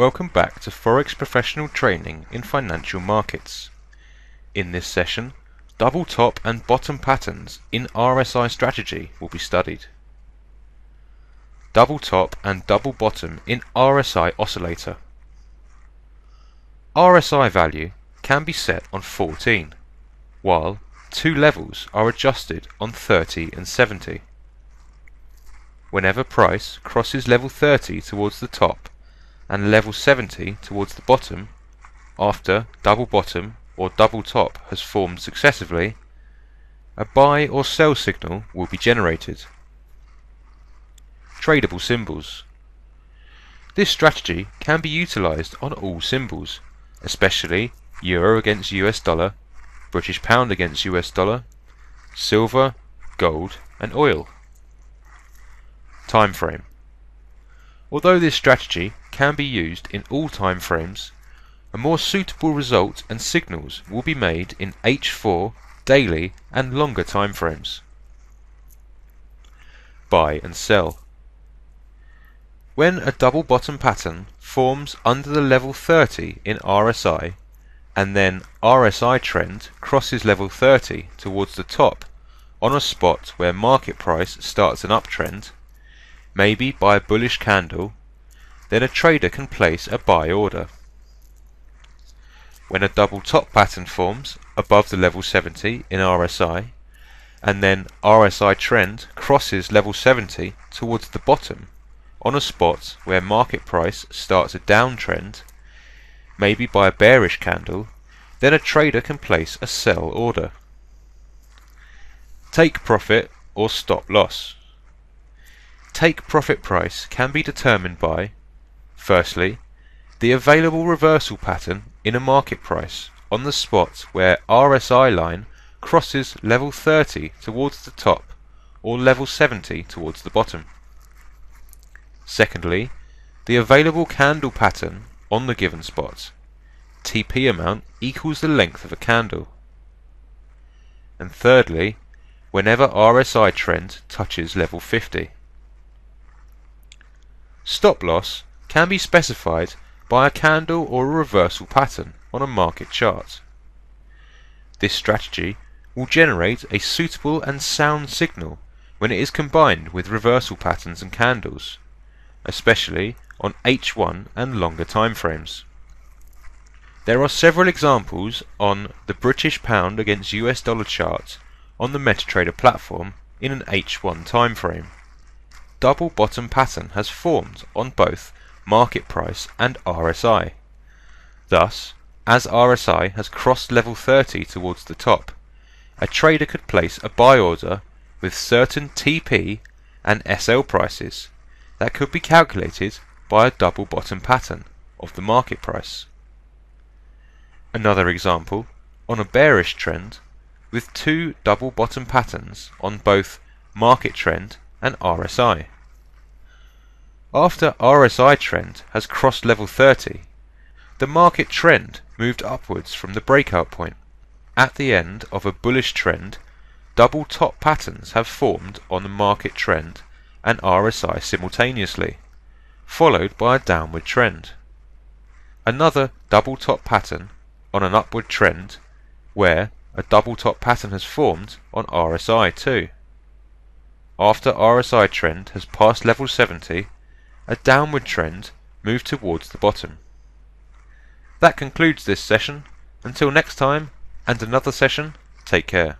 Welcome back to Forex Professional Training in Financial Markets. In this session, double top and bottom patterns in RSI strategy will be studied. Double top and double bottom in RSI oscillator. RSI value can be set on 14, while two levels are adjusted on 30 and 70. Whenever price crosses level 30 towards the top and level 70 towards the bottom after double bottom or double top has formed successively, a buy or sell signal will be generated. Tradable symbols. This strategy can be utilized on all symbols, especially euro against US dollar, British pound against US dollar, silver, gold and oil. Time frame. Although this strategy can be used in all time frames, a more suitable result and signals will be made in H4, daily and longer time frames. Buy and sell. When a double bottom pattern forms under the level 30 in RSI and then RSI trend crosses level 30 towards the top on a spot where market price starts an uptrend, maybe by a bullish candle, then a trader can place a buy order. When a double top pattern forms above the level 70 in RSI, and then RSI trend crosses level 70 towards the bottom on a spot where market price starts a downtrend, maybe by a bearish candle, then a trader can place a sell order. Take profit or stop loss. Take profit price can be determined by, firstly, the available reversal pattern in a market price on the spot where RSI line crosses level 30 towards the top or level 70 towards the bottom. Secondly, the available candle pattern on the given spot. TP amount equals the length of a candle. And thirdly, whenever RSI trend touches level 50. Stop loss can be specified by a candle or a reversal pattern on a market chart. This strategy will generate a suitable and sound signal when it is combined with reversal patterns and candles, especially on H1 and longer time frames. There are several examples on the British pound against US dollar chart on the MetaTrader platform in an H1 time frame double bottom pattern has formed on both market price and RSI. Thus, as RSI has crossed level 30 towards the top, a trader could place a buy order with certain TP and SL prices that could be calculated by a double bottom pattern of the market price. Another example on a bearish trend with two double bottom patterns on both market trend and RSI. After RSI trend has crossed level 30, the market trend moved upwards from the breakout point. At the end of a bullish trend, double top patterns have formed on the market trend and RSI simultaneously, followed by a downward trend. Another double top pattern on an upward trend, where a double top pattern has formed on RSI too. After RSI trend has passed level 70, a downward trend move towards the bottom. That concludes this session. Until next time and another session, take care.